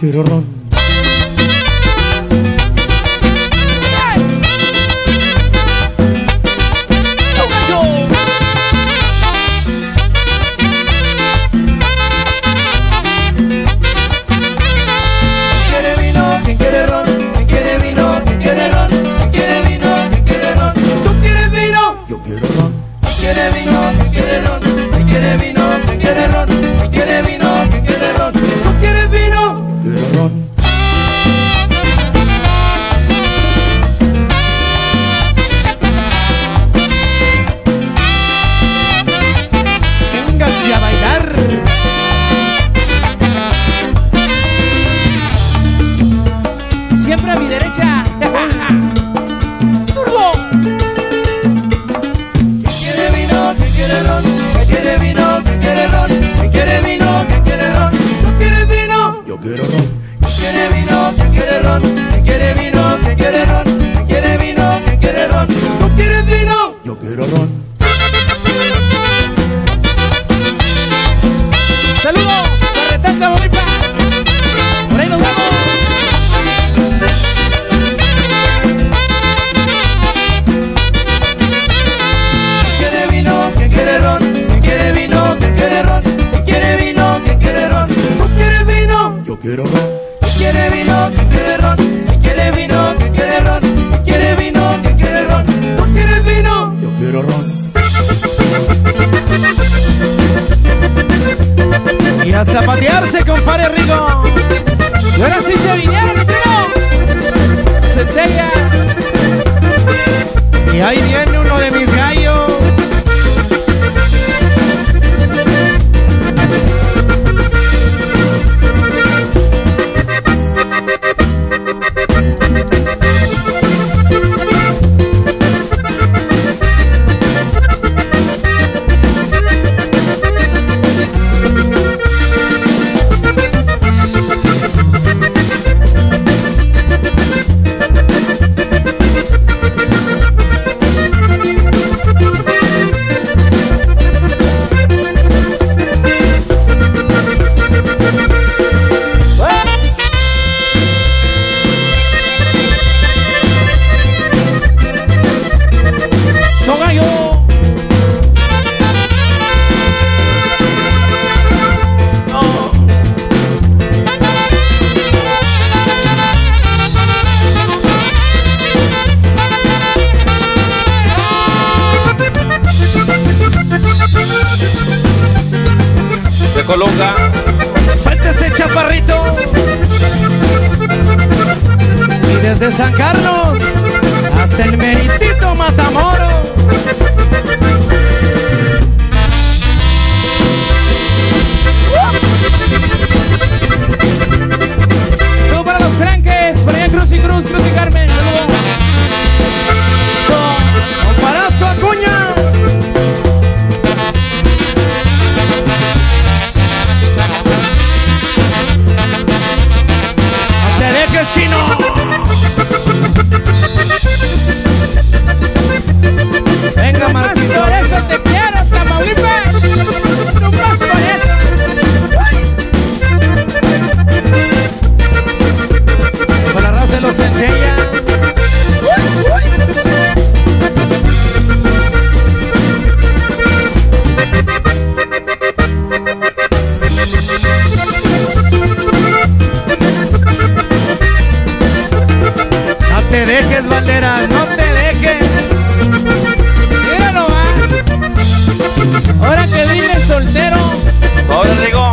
kırılan Pero coloca. ¡Suéltese, chaparrito! Y desde San Carlos hasta el meritito Matamoros. centella. No te dejes, bandera, no te dejes. Mira nomás. Ah. Ahora que vine soltero. Ahora digo.